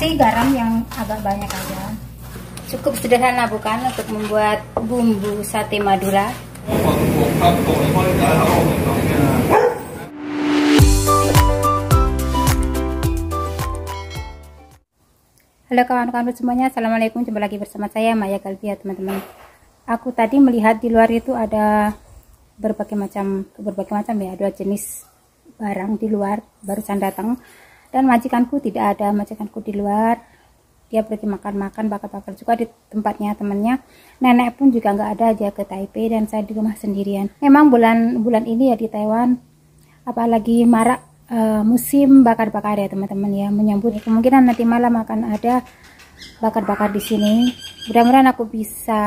kasih garam yang agak banyak aja. Cukup sederhana bukan? Untuk membuat bumbu sate madura. Halo kawan-kawan semuanya, Assalamualaikum, jumpa lagi bersama saya Maya Galvia teman-teman. Aku tadi melihat di luar itu ada berbagai macam berbagai macam ya, dua jenis barang di luar barusan datang dan majikanku tidak ada majikanku di luar. Dia pergi makan-makan bakar-bakar juga di tempatnya temannya. Nenek pun juga nggak ada aja ke Taipei dan saya di rumah sendirian. Memang bulan bulan ini ya di Taiwan apalagi marak uh, musim bakar-bakar ya teman-teman ya menyambut kemungkinan nanti malam akan ada bakar-bakar di sini. Mudah-mudahan aku bisa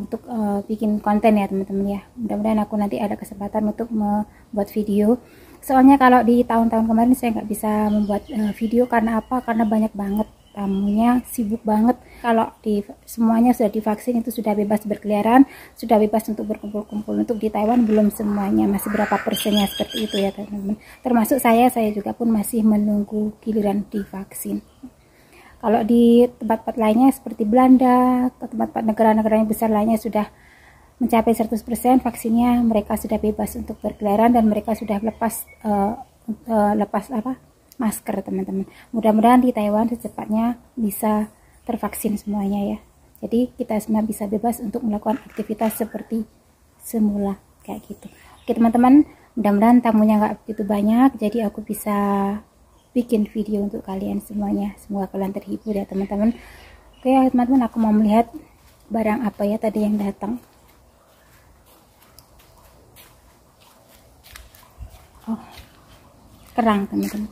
untuk uh, bikin konten ya teman-teman ya. Mudah-mudahan aku nanti ada kesempatan untuk membuat video soalnya kalau di tahun-tahun kemarin saya nggak bisa membuat uh, video karena apa? Karena banyak banget tamunya sibuk banget. Kalau di semuanya sudah divaksin itu sudah bebas berkeliaran sudah bebas untuk berkumpul-kumpul. Untuk di Taiwan belum semuanya masih berapa persennya seperti itu ya teman-teman. Termasuk saya saya juga pun masih menunggu giliran divaksin. Kalau di tempat-tempat lainnya seperti Belanda tempat-tempat negara-negara yang besar lainnya sudah mencapai 100% vaksinnya mereka sudah bebas untuk berkeliaran dan mereka sudah lepas uh, uh, lepas apa? Masker teman-teman. Mudah-mudahan di Taiwan secepatnya bisa tervaksin semuanya ya. Jadi kita semua bisa bebas untuk melakukan aktivitas seperti semula kayak gitu. Oke teman-teman mudah-mudahan tamunya nggak begitu banyak jadi aku bisa bikin video untuk kalian semuanya. Semoga kalian terhibur ya teman-teman. Oke teman-teman aku mau melihat barang apa ya tadi yang datang kerang teman-teman.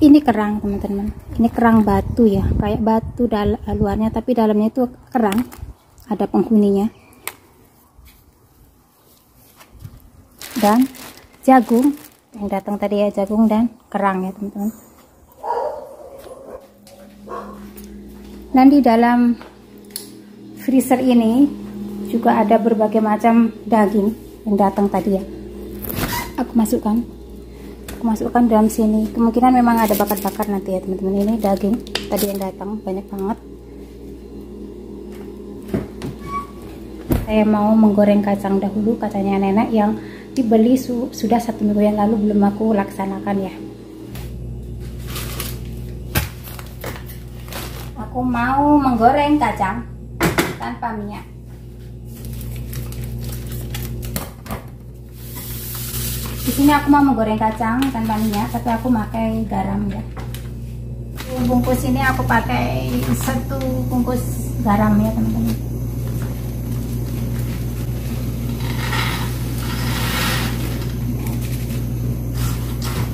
Ini kerang teman-teman. Ini kerang batu ya. Kayak batu luarnya tapi dalamnya itu kerang. Ada penghuninya. Dan jagung. Yang datang tadi ya jagung dan kerang ya teman-teman. Dan di dalam freezer ini juga ada berbagai macam daging yang datang tadi ya. Aku masukkan aku masukkan dalam sini. Kemungkinan memang ada bakar-bakar nanti ya teman-teman. Ini daging tadi yang datang banyak banget. Saya mau menggoreng kacang dahulu kacangnya nenek yang dibeli su sudah satu minggu yang lalu belum aku laksanakan ya. Aku mau menggoreng kacang tanpa minyak di sini aku mau menggoreng kacang tanpa minyak tapi aku pakai garam ya. Bungkus ini aku pakai satu bungkus garam ya teman-teman.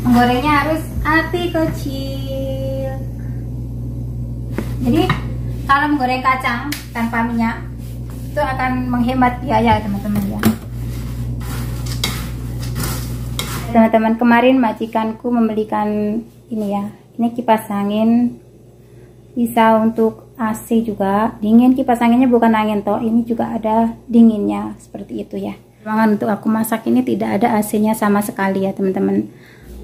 Menggorengnya harus hati kecil. Jadi kalau menggoreng kacang tanpa minyak itu akan menghemat biaya teman-teman ya teman-teman kemarin majikanku membelikan ini ya. Ini kipas angin. Bisa untuk AC juga. Dingin kipas anginnya bukan angin toh. Ini juga ada dinginnya seperti itu ya. Ruangan untuk aku masak ini tidak ada AC nya sama sekali ya teman-teman.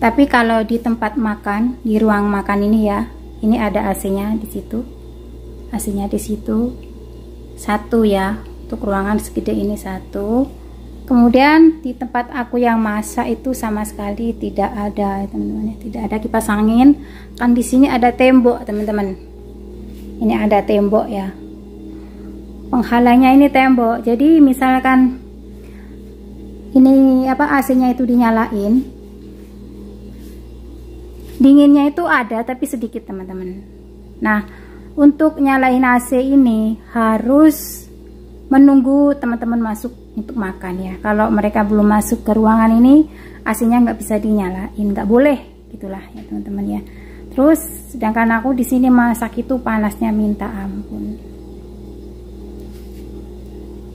Tapi kalau di tempat makan di ruang makan ini ya ini ada AC nya di situ. AC nya di situ. Satu ya untuk ruangan segede ini satu kemudian di tempat aku yang masak itu sama sekali tidak ada teman-teman tidak ada kipas angin. Kan di sini ada tembok teman-teman. Ini ada tembok ya. Penghalangnya ini tembok. Jadi misalkan ini apa AC nya itu dinyalain. Dinginnya itu ada tapi sedikit teman-teman. Nah untuk nyalain AC ini harus menunggu teman-teman masuk untuk makan ya. Kalau mereka belum masuk ke ruangan ini AC-nya nggak bisa dinyalain. Nggak boleh gitulah ya teman-teman ya. Terus sedangkan aku di sini masak itu panasnya minta ampun.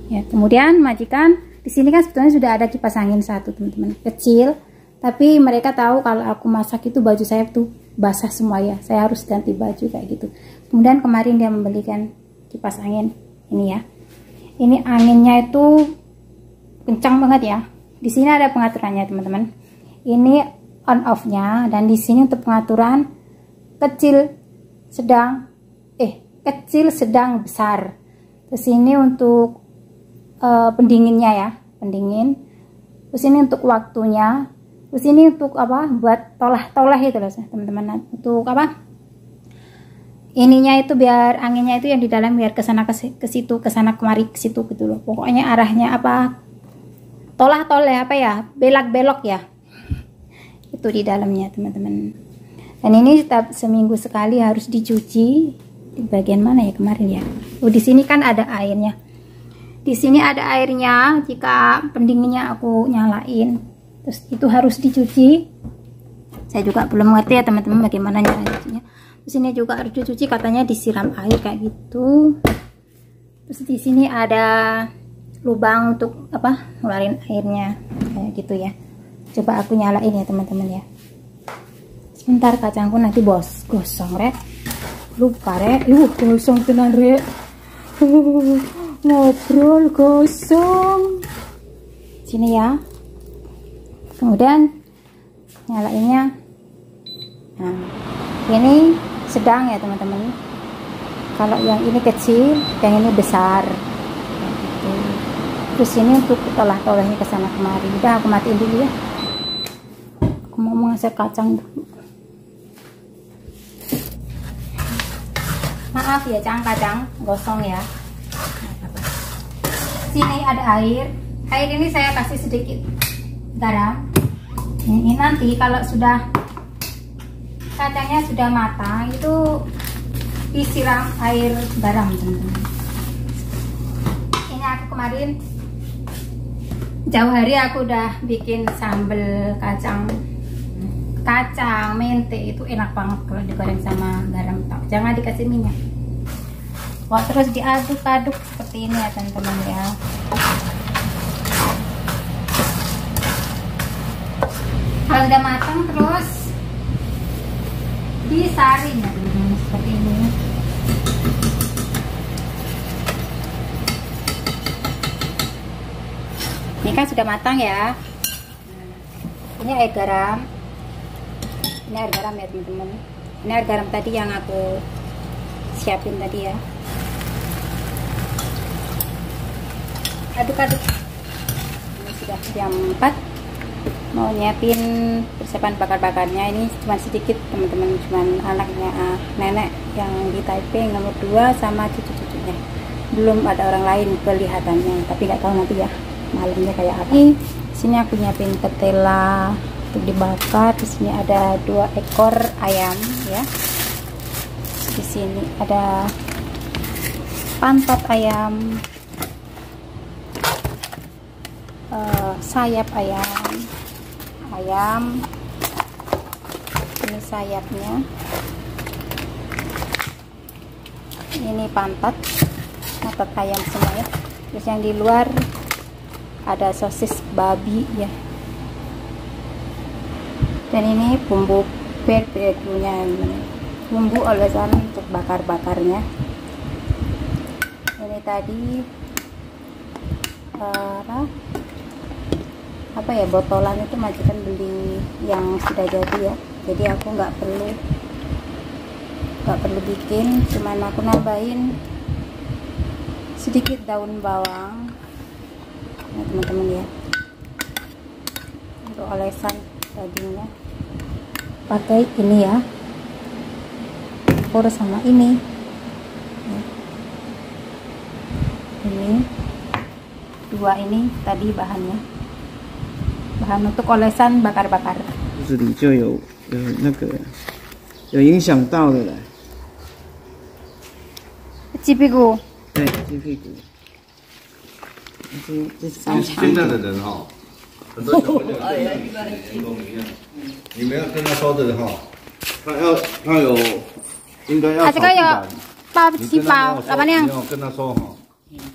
Ya kemudian majikan di sini kan sebetulnya sudah ada kipas angin satu teman-teman. Kecil tapi mereka tahu kalau aku masak itu baju saya tuh basah semua ya. Saya harus ganti baju kayak gitu. Kemudian kemarin dia membelikan kipas angin ini ya. Ini anginnya itu kencang banget ya. Di sini ada pengaturannya teman-teman. Ini on off nya dan di sini untuk pengaturan kecil sedang eh kecil sedang besar. Terus ini untuk uh, pendinginnya ya pendingin. Terus ini untuk waktunya. Terus ini untuk apa buat tolah-tolah itu loh teman-teman. Untuk apa ininya itu biar anginnya itu yang di dalam biar ke sana ke situ ke sana kemari ke situ gitu loh. Pokoknya arahnya apa tolah tolah apa ya? Belak belok ya? Itu di dalamnya teman-teman. Dan ini setiap seminggu sekali harus dicuci. Di bagian mana ya kemarin ya? Oh di sini kan ada airnya. Di sini ada airnya. Jika pendinginnya aku nyalain terus itu harus dicuci. Saya juga belum ngerti ya teman-teman bagaimana nyalainnya di sini juga harus dicuci katanya disiram air kayak gitu. Terus di sini ada lubang untuk apa ngeluarin airnya. Kayak gitu ya. Coba aku nyalain ya teman-teman ya. Sebentar kacangku nanti bos gosong rek. Lupa rek. Uh gosong tenan rek. Ngobrol gosong. Sini ya. Kemudian nyalainnya. Nah ini sedang ya teman-teman. Kalau yang ini kecil yang ini besar. Terus ini untuk tolah-tolahnya ke sana kemari. Udah aku matiin dulu ya. Aku mau mengasah kacang dulu. Maaf ya cang kacang gosong ya. Sini ada air. Air ini saya kasih sedikit. Garam ini nanti kalau sudah kacangnya sudah matang itu disiram air garam teman-teman. Ini aku kemarin jauh hari aku udah bikin sambal kacang kacang mente itu enak banget kalau digoreng sama garam jangan dikasih minyak Wah, terus diaduk-aduk seperti ini ya teman-teman ya. Kalau udah matang terus disaring ya teman-teman seperti ini. Ini kan sudah matang ya. Ini air garam. Ini air garam ya teman-teman. Ini air garam tadi yang aku siapin tadi ya. aduk-aduk ini sudah jam 4 mau nyiapin persiapan bakar-bakarnya ini cuma sedikit teman-teman cuma anaknya uh, nenek yang di Taipei nomor 2 sama cucu-cucunya belum ada orang lain kelihatannya tapi nggak tahu nanti ya malamnya kayak apa ini sini aku nyiapin ketela untuk dibakar. Di sini ada dua ekor ayam ya. Di sini ada pantat ayam uh, sayap ayam ayam. Ini sayapnya. Ini pantat pantat ayam semua ya terus yang di luar ada sosis babi ya. Dan ini bumbu berbedunya bumbu olesan untuk bakar-bakarnya. Ini tadi uh, apa ya botolan itu majikan beli yang sudah jadi ya. Jadi aku nggak perlu nggak perlu bikin. Cuman aku nambahin sedikit daun bawang nah teman-teman ya untuk olesan dagingnya pakai ini ya campur sama ini ini dua ini tadi bahannya bahan untuk olesan bakar-bakar. 这里就有有那个有影响到的了。鸡屁股。对，鸡屁股。 现在的人哈，很多小朋友跟员工一样，你们要跟他说的哈，他要他有应该要啊，这个有包七包，老板娘。跟他说哈。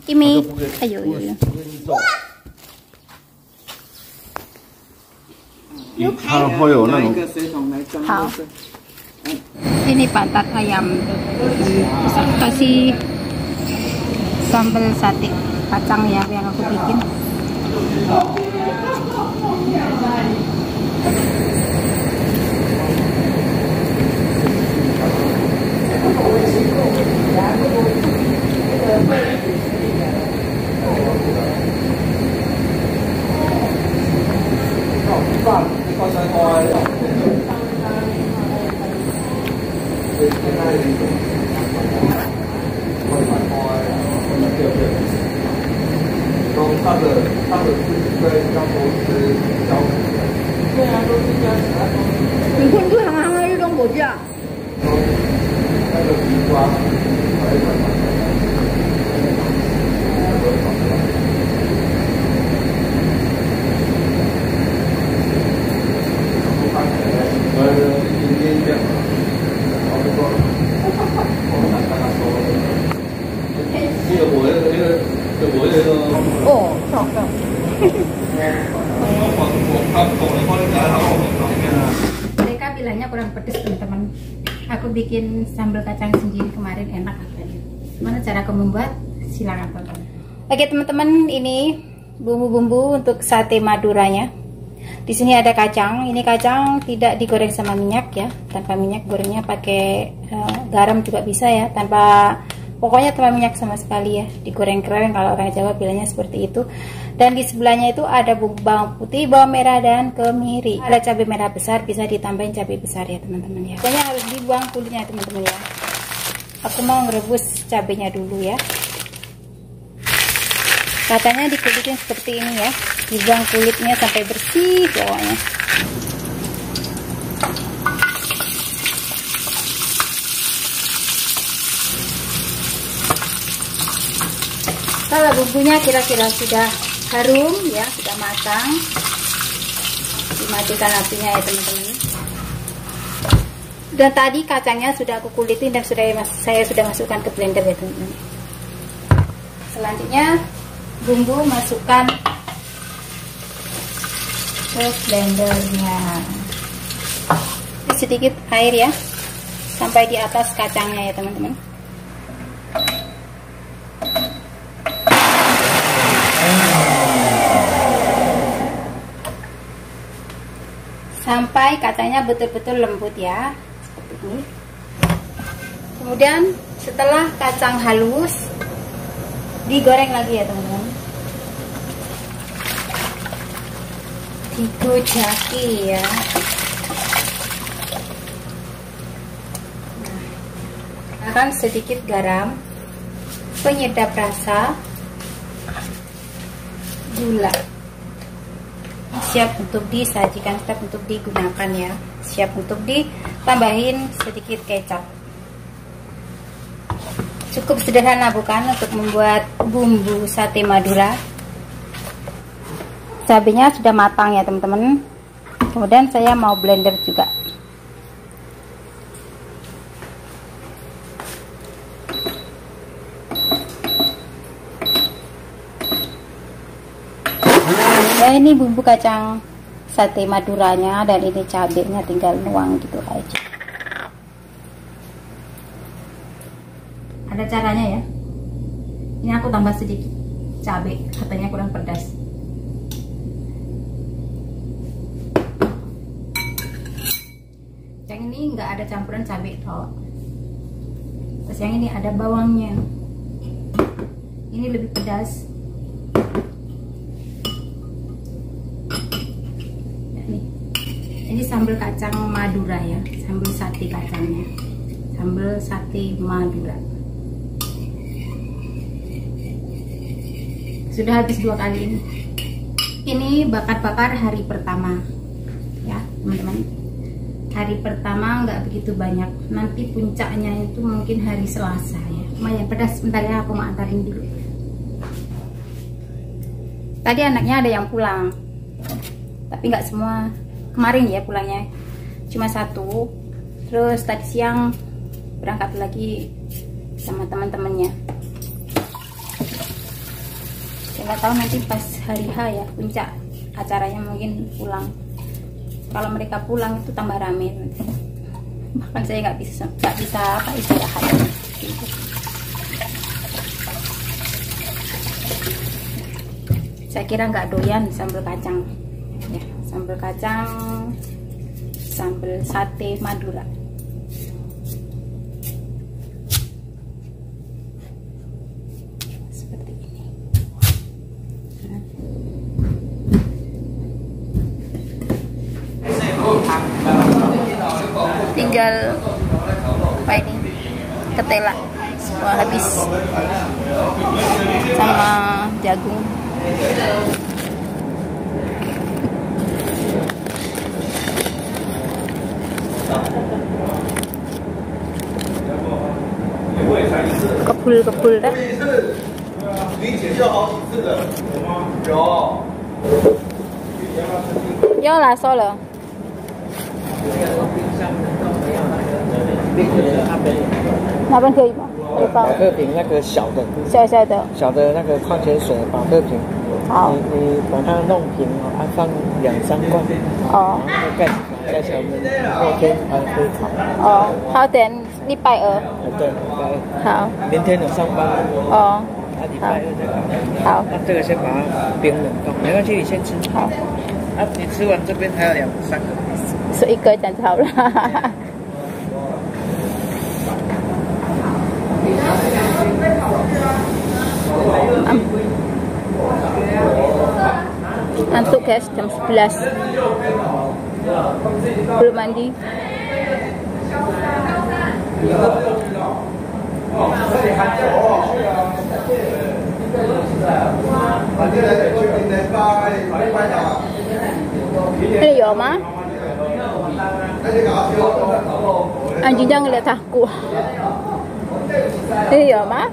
Ini, ayo, ayo, ayo. 它会有那种。好，ini pantat ayam kasih sambal sate kacang ya yang aku bikin. Membuat? Silakan tonton. Oke teman-teman, ini bumbu-bumbu untuk sate maduranya. Di sini ada kacang. Ini kacang tidak digoreng sama minyak ya, tanpa minyak gorengnya pakai uh, garam juga bisa ya, tanpa pokoknya tanpa minyak sama sekali ya digoreng kering kalau orang Jawa bilangnya seperti itu dan di sebelahnya itu ada bawang putih bawang merah dan kemiri ada cabai merah besar bisa ditambahin cabai besar ya teman-teman ya pokoknya harus dibuang kulitnya teman-teman ya aku mau ngerebus cabainya dulu ya. Katanya dikulitin seperti ini ya. Dibuang kulitnya sampai bersih pokoknya. Kalau bumbunya kira-kira sudah harum ya sudah matang. Dimatikan apinya ya teman-teman dan tadi kacangnya sudah aku kulitin dan sudah saya sudah masukkan ke blender ya teman-teman. Selanjutnya bumbu masukkan ke blendernya. Sedikit air ya sampai di atas kacangnya ya teman-teman. Sampai kacangnya betul-betul lembut ya kemudian setelah kacang halus digoreng lagi ya teman-teman. Digojaki ya. Nah, akan sedikit garam penyedap rasa gula. Siap untuk disajikan siap untuk digunakan ya. Siap untuk ditambahin sedikit kecap. Cukup sederhana bukan? Untuk membuat bumbu sate madura. Cabenya sudah matang ya teman-teman. Kemudian saya mau blender juga. Ya ini bumbu kacang sate maduranya dan ini cabenya tinggal nuang gitu aja. Ada caranya ya? Ini aku tambah sedikit cabai katanya kurang pedas. Yang ini nggak ada campuran cabai toh. Terus yang ini ada bawangnya. Ini lebih pedas ini sambal kacang madura ya. Sambal sate kacangnya. Sambal sate madura. Sudah habis dua kali ini. Ini bakar-bakar hari pertama. Ya teman-teman. Hari pertama nggak begitu banyak. Nanti puncaknya itu mungkin hari selasa ya. Lumayan pedas. Sebentar ya aku mau antarin dulu. Tadi anaknya ada yang pulang. Tapi nggak semua kemarin ya pulangnya. Cuma satu. Terus tadi siang berangkat lagi sama teman-temannya. Saya nggak tahu nanti pas hari H ya puncak acaranya mungkin pulang. Kalau mereka pulang itu tambah rame. Bahkan saya nggak bisa nggak bisa apa istirahat. Saya kira nggak doyan sambal kacang sambal kacang sambal sate madura. Seperti ini. Tinggal apa ini? Ketela. Semua habis. Sama jagung 你解释好几次的，有吗？有。要啦收了那边可以吗？可以放保特瓶那个小的，小小的小的那个矿泉水保特瓶，好你你把它弄平哦，啊放两三罐，哦然后盖起来，盖起来我们后天还可以炒。哦好等礼拜二？呃对，礼拜二，好。明天有上班，哦啊礼拜二再搞。好。那这个先把它冰冷冻，没关系，你先吃。好。啊，你吃完这边还有两三个。是一个这样就好了。Ngantuk guys jam 11 Belum mandi Ini ya ma Anjingnya ngeliat aku Ini ya ma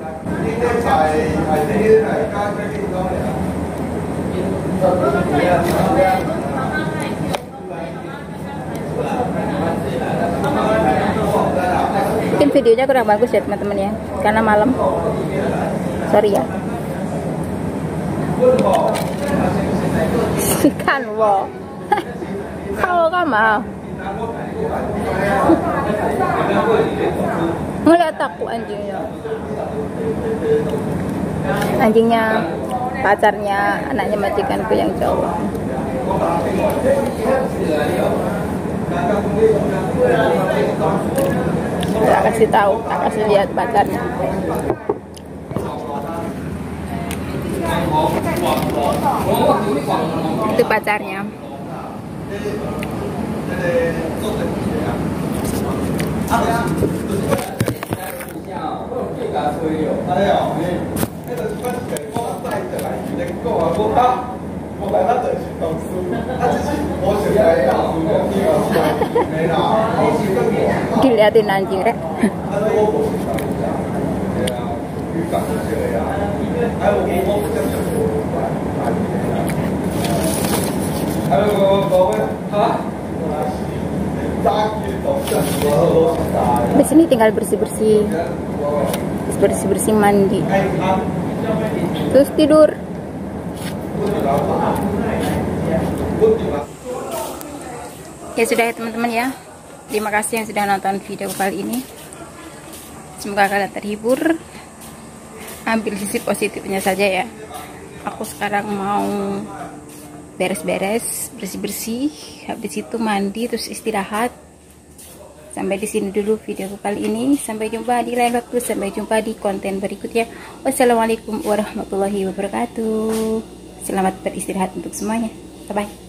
Mungkin videonya kurang bagus ya teman-teman ya. Karena malam. Sorry ya. Kan wo Kau kan mau. Ngeliat aku anjingnya Anjingnya pacarnya anaknya majikanku yang cowok tak kasih tahu tak kasih lihat pacarnya itu pacarnya diliatin anjing rek. Di sini tinggal bersih bersih bersih bersih mandi. Terus tidur ya sudah ya teman-teman ya. Terima kasih yang sudah nonton video kali ini. Semoga kalian terhibur. Ambil sisi positifnya saja ya. Aku sekarang mau beres-beres bersih-bersih. Habis itu mandi terus istirahat. Sampai di sini dulu video kali ini. Sampai jumpa di lain waktu. Sampai jumpa di konten berikutnya. Wassalamualaikum warahmatullahi wabarakatuh selamat beristirahat untuk semuanya. Bye bye